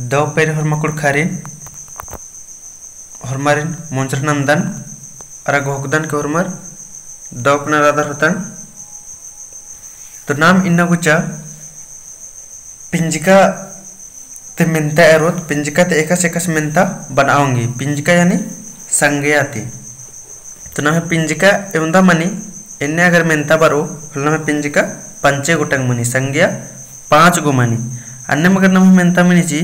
दव पेर हरमाकुड़ खारिन हरमारिन मंचर नंदन, अरा घोकदन के हरमर दव अपना राधा होतन तो नाम इन्ना गुचा पिंजिका ते मिनता एरोत, पिंजिका ते एकस एकस मिनता बनाऊँगी। पिंजिका यानी संगयाती तो ना पिंजिका एवं मनी, इन्ने अगर मिनता बरो हल्ला पिंजिका पंचे गोटंग मनी संज्ञा पाँच गो मनी। अन्य मगर नम मेंता मनी जी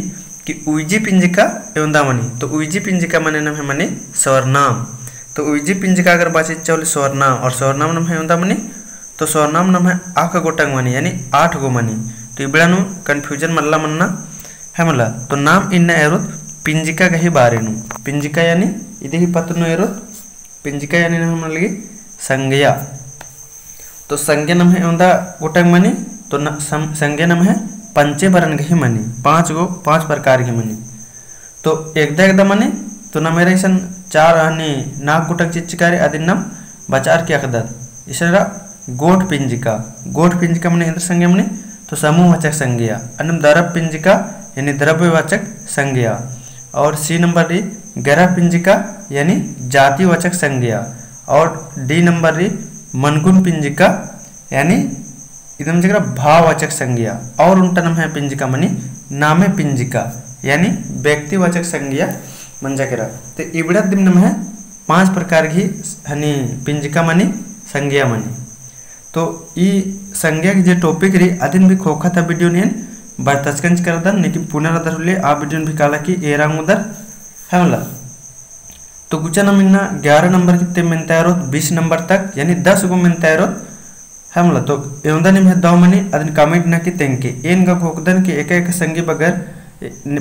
कि उइजी पिंजिका एवं दामनी तो उइजी पिंजिका मने नम है मनी स्वर्णाम। तो उइजी पिंजिका अगर बाचे चौले स्वर्णाम, और स्वर्णाम नम है दामनी तो स्वर्णाम नम है आख गोटंग मनी यानी आठ गो मनी तो इबड़ानु कंफ्यूजन मल्ला मन्ना है मल्ला। तो नाम इन एरुत पिंजिका गही बारेनु। पिंजिका यानी इधे ही पतनु एरुत पिंजिका यानी नम मल्ली संज्ञा तो संज्ञा नम है उंदा गोटंग मनी तो संज्ञा नम है पंचे बरन ही मनी, पाँच गो, पाँच प्रकार की मनी। तो एकदा एकदा मनी तो न मेरे सन चार अनि नाक गुटक चिच्चिकारी आदि नम बचार के अकदत इसरा गोट पिंजिका गोट पिंजिका मने इंद्र संज्ञा मने तो समूहवाचक संज्ञा अनम दरब पिंजिका, यानी द्रव्यवाचक संज्ञा और सी नंबर री गरा पिंजिका, यानी जातिवाचक संज्ञा और डी नंबर री मनगुन पिंजिका, यानी इधम जगह भाववाचक संज्ञा। और उंटन है पिंजिका मनी, नामे पिंजिका, यानी व्यक्तिवाचक संज्ञा मंजाकर तो इबड़ा दिन है पाँच प्रकार की हनी, पिंजिका मनी, संज्ञा मनी। तो ये संज्ञा की जो टॉपिक रही, अदिन भी खोखा था वीडियो ने, बर्तस्कंज कर दर लेकिन पुनरादर हुए आ वीडियो भी कहा कि, ए रंग उधर, है मतलब तो कुछ गुचा नमिना ग्यारह नंबर कितने मिलता मिनता बीस नंबर तक, यानी दस गो मिलता मिनता है हमला तो एवं निम हेद्दाव मनी ಅದನ್ನ ಕಮೆಂಟ್ ನಾಕಿ ತೆಂಕೆ ಏನ್ ಗ ಹೋಗದನ್ ಕೆ ಏಕ ಏಕ ಸಂಗಿ बगैर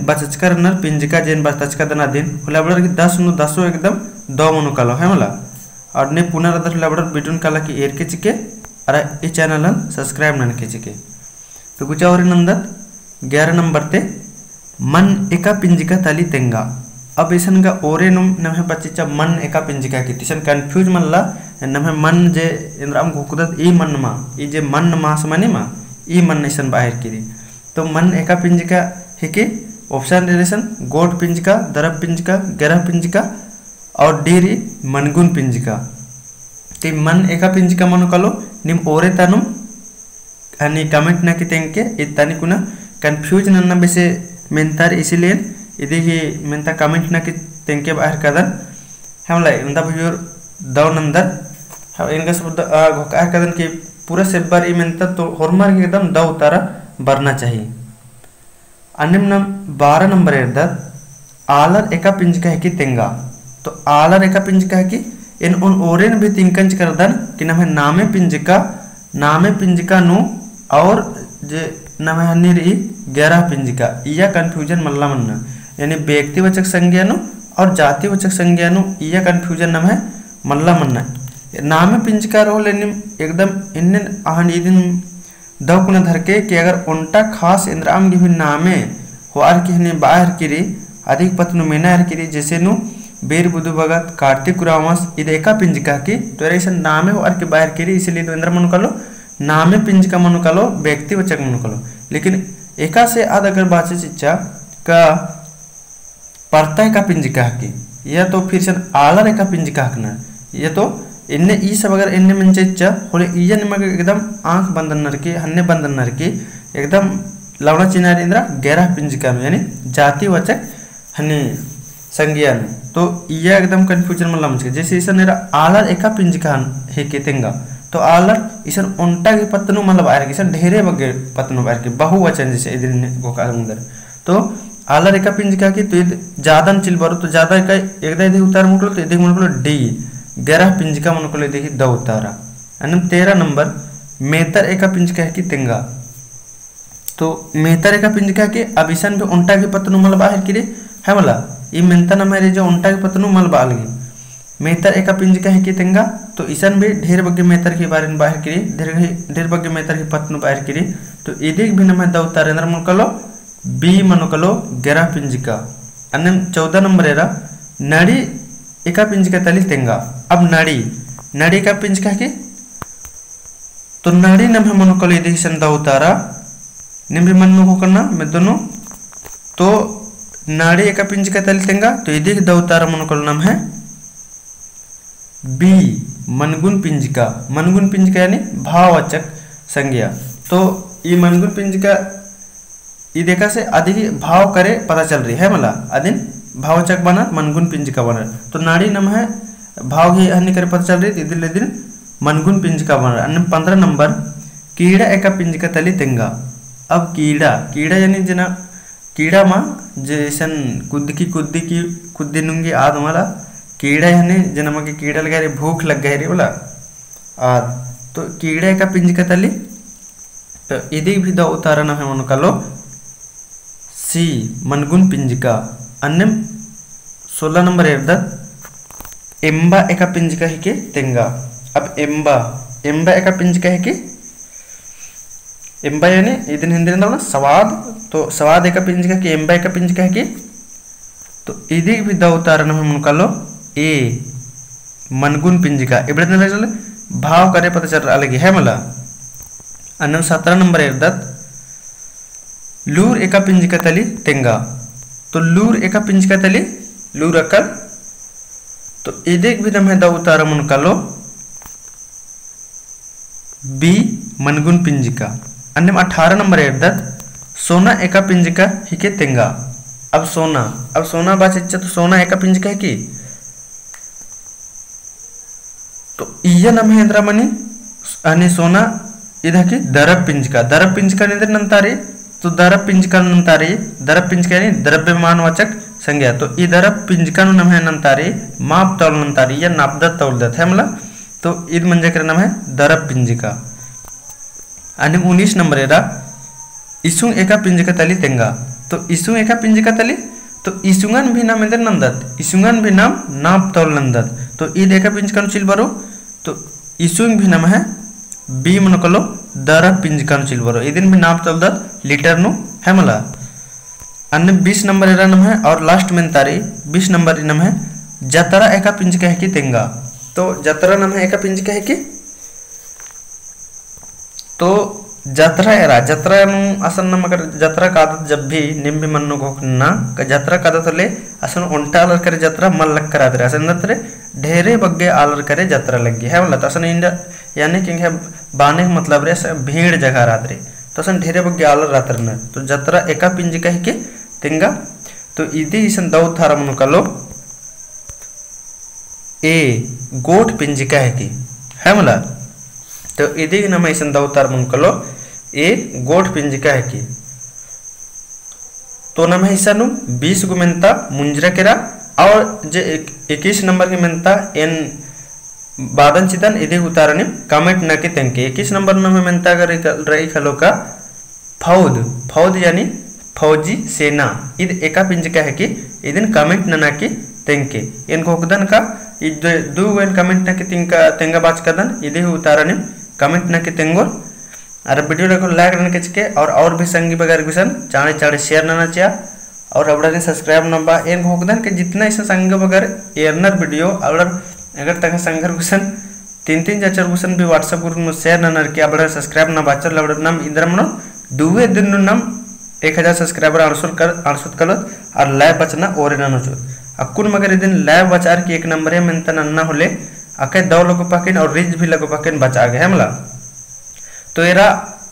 बचचकर नर पिंजिका जेन बचचका दना दिन हुलाबड़र की 10 नु 10 एकदम दो मनु कालो है मला और ने पुनर अदर हुलाबड़र बिटुन काला की एर के चिके अरे ई चैनल सब्सक्राइब नन के चिके तो कुछ और नंदत 11 नंबर ते मन एका पिंजिका तली तेंगा अब इसन का ओरे नुम नमे पच्चिचा मन एका पिंजिका की तिसन कंफ्यूज मल्ला नमे मन जे इंद्राम घुकुदत ई मन मा ई जे मन मास मनी मा ई मन निसन बाहर की तो मन एका पिंजिका हिके ऑप्शन रिलेशन गोट पिंजिका दरब पिंज पिंजिका गरह पिंजिका और डी डीरी मनगुन पिंजिका ते मन एका पिंजिका मनु कलो निम ओरे तनुम अनि कमेंट ना कि तेंके इतानी कुना कंफ्यूज नन्ना बेसे मेंतार इसीलिए इदिही मेंता कमेंट ना कि तेंके बाहर कदन हमलाई उंदा भयोर नंदर हम इनका सब घोकार पूरा तो के एकदम भरना चाहिए। बारह नंबर आलर एका पिंज का है कि तेंगा। तो आलर एका पिंज का है कि इन उन ओरेन भी तिंकंज कर दन कि नमे नामे पिंजिका नामे पिंजिका नु और जे नमे हन्नी रही ग्यारह पिंजिका यह कंफ्यूजन मल्ला मन्ना। यानी व्यक्तिवाचक संज्ञानु और जातिवाचक संज्ञानु यह कंफ्यूजन नाम है मल्ला मन्ना नाम पिंचका रो लेने एकदम इन आहन इदिन दौकुन धरके कि अगर उनटा खास इंद्राम की भी नामे हुआर की हने बाहर किरी अधिक पत्नु मेनार किरी जैसे नु बेर बुधु भगत कार्तिक कुरावस इद एका पिंजिका की तो ऐसा नामे हुआर के बाहर किरी इसलिए इंद्र मनु कलो नामे पिंजिका मनु कलो व्यक्तिवाचक मनु कलो लेकिन एका से आद अगर बाचे चिच्चा का परता का पिंजिका की या तो फिर से आलर का पिंजिका हकना यह तो इन्ने ई सब अगर इन्ने मंचे इच्छा होले निमग एकदम आँख बंदन नर के हन्ने बंदन नर के एकदम लवणा चिनार इंद्रा गहरा पिंजिका में यानी जाति वचक हन्ने संज्ञा में तो इया एकदम कंफ्यूजन में लमच जैसे इसन नेरा आलर एका है के तेंगा तो आलर इसन उंटा के पत्तनु मतलब आयर इसन ढेरे बगे पत्तनु आयर के बहुवचन जैसे इधर गोकाल मुंदर तो आलर एका पिंजिका की तो ज़्यादा चिल बरो तो ज़्यादा का एकदा इधे उतार मुटलो तो इधे मुटलो डी। ग्यारह पिंजिका मुनकलो इधे द उतारा। अनम तेरह नंबर, मेहतर एका पिंजिका है कि तेंगा। तो मेहतर एका पिंजिका के अब ईसन पे उंटा के पत्तनु मल बाहर किरे? है मला? ये मेंता न मेरे जो उंटा के पत्तनु मल बालगी मेहतर एका पिंजिका है कि तेंगा तो ईसन भी ढेर बग्गे मेहतर के बारे में बाहर किरे, ढेर ढेर बग्गे मेहतर के पत्तनु बाहर किरे। तो इधे भी नम द अंदर मुनकलो, बी मनुकलो गेरा पिंजिका अन्य चौदह नंबर एरा, नड़ी एका पिंजिका तली तेंगा। अब नड़ी नड़ी का पिंजिका की? तो नड़ी नम है मनुकलो यदि संदा उतारा निम्न मन को करना, मैं दोनों। तो नाड़ी एक पिंजिका तली तेंगा तो इधे दौतारा मन नाम है। बी, मनगुन पिंजिका मनगुन पिंजिका यानी भाववाचक संज्ञा। तो ये मनगुन पिंजिका ये देखा से अधिक भाव करे पता चल रही है मला? अदिन भावचक बना, मनगुन पिंजिका बना। तो नाड़ी नम है भाव ही हनी करे पता चल रही इदिल दिन मनगुन पिंजिका बना अन्य पंद्रह नंबर, कीड़ा एक पिंजिका तली तेंगा। अब कीड़ा कीड़ा यानी जना, कीड़ा माँ, जैसन कुद्दी कुद्दी की, कुद्दी नुंगी आद मला कीड़ा यानी जना मगे कीड़ा लगा रही भूख लग गई रही बोला आद। तो कीड़ा का पिंजिका तली तो इदी भी दो उतारण है मन लो। सी, मनगुन पिंजिका अन्य सोलह नंबर एर्द एम्बा एका पिंज कह के तेंगा। अब एम्बा एम्बा एका पिंज कह के एम्बा यानी ये दिन हिंदी में सवाद तो सवाद एका पिंज कह के एम्बा एका पिंज कह के तो इधर भी द उतारण हम उनका लो, ए, मनगुन पिंज का। इबरत ने चले, भाव करे पता चल रहा लगी है मला? अन्य सत्रह नंबर इर्दत लूर एका पिंज का तली तेंगा। तो लूर एका पिंज का तली, लूर अकल तो इदेक भी नम है दो उतारा उनका लो बी मनगुन पिंजिका अन्य अठारह नंबर इर्दत सोना एका पिंजिका हिके तेंगा अब सोना अब सोना बात इच्छा तो सोना एका पिंजिका है की तो इय महेंद्र मनी आणि सोना ಇದಕ್ಕೆ ದರ ಪಿಂಜಿಕ ದರ ಪಿಂಜಿಕ ಅಂದ್ರೆ ನಂತಾರೆ तो दर पिंजका नंतारे दर पिंजका यानी संज्ञा। तो दर पिंजका नाम है नंतारे, माप तौल नंतारी, या नापदत तौलदत है मला तो ईद म्हणजे नाम है दर पिंजिका। आणि उन्नीस नंबर एरा इसुंग एका पिंजिका तली तेंगा। तो इसुंग एका पिंजिका तली? तो इसुंगन भी नाम इंदर नंदत। इसुंगन भी नाम नाप तौल नंदत। तो ईद एका पिंजिका चिल बरो तो इसुंग भी नाम है बी मन कलो दर पिंजिका चिल बरो इदिन भी नाप तौल दत लीटर नु है मला अन्य बीस नंबर एरा नाम है और लास्ट में तारी, बीस नंबर नाम है जतरा एका पिंजिका है कि तेंगा। तो जतरा नाम है एका पिंजिका है कि? तो जत्रा एरा जत्रा असन नमक जत्रा कादत जब भी निम्बी मन्नु का जत्रा कादत ले असन उल्टा आलर करे जत्रा, मल लग करा दे असन नत्रे ढेरे बग्गे आलर करे जत्रा लगी है मतलब असन इंड यानी कि बाने मतलब रे भीड़ जगह रात रे। तो असन ढेरे बग्गे आलर रात न। तो जत्रा एका पिंज कह के? ತಿಂಗ. तो इदे इसन दौ थारा मन कलो ए गोट पिंजिका है कि है मला तो इदे नम इसन दौ थार मन कलो ए गोट पिंजिका है कि तो नम हिस्सा बीस गो मेनता मुंजरा केरा और जे इक्कीस नंबर के मेनता एन बादन चितन इधे उतारने कमेंट न के तंके इक्कीस नंबर में मेनता अगर रही खलो का फौद फौद यानी फौजी सेना। इद एका पिंजिका है कि, इदिन कमेंट न ना की तेंके। इन कोकदन का दो वन कमेंट न के तिंका, तेंगा बाच कदन इधे उतारने कमेंट न के तेंगोर और वीडियो को लाइक रन के और और भी संगी बगैर गुसन चाणे चाणे शेयर ना चाह और अब सब्सक्राइब नंबा एन होकदन के जितना इसे संग बगैर एरनर वीडियो और अगर तक संगर गुसन तीन तीन चार गुसन भी व्हाट्सएप ग्रुप में शेयर ननर के अब सब्सक्राइब ना बाचर लबड़ नम मनो दुवे दिन नम एक हज़ार सब्सक्राइबर अणसुल कर अणसुत कलत और लाइव बचना और नचुत अकुन मगर दिन लाइव बचार की एक नंबर है मेंता नन्ना होले। अके दो लोगों पाकिन और रिच भी लोगों पाकिन बचा गए हमला तो एरा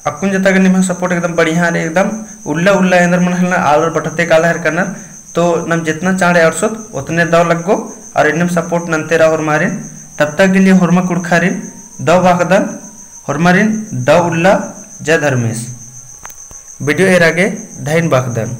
अकुन जता निम सपोर्ट एकदम बढ़िया रे एकदम उल्ला उल्ला अंदर मन हलना आलर बटते काला हर करना। तो नम जितना चाड़े और सुत उतने दो लगो और इनम सपोर्ट नंते रहा और मारिन तब तक के लिए हुरमा कुड़खारिन दो बाकदन हुरमारिन दो उल्ला, जय धर्मेश। वीडियो एरागे धैन बाकदन